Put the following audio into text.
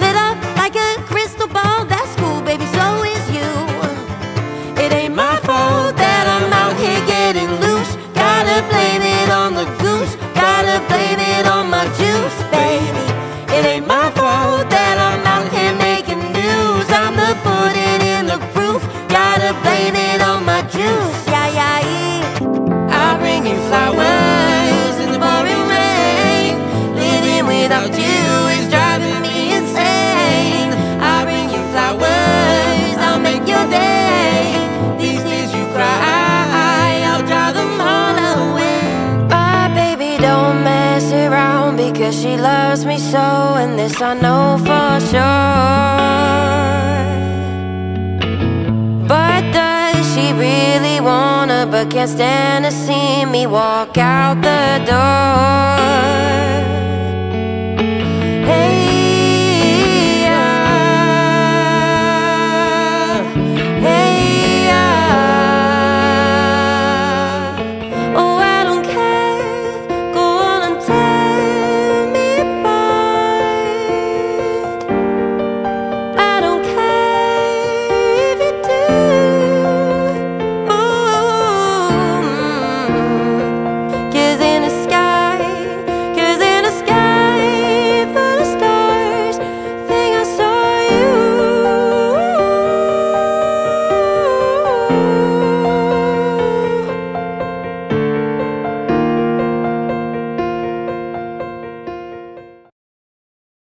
that Yeah, she loves me so, and this I know for sure. But does she really wanna, but can't stand to see me walk out the door?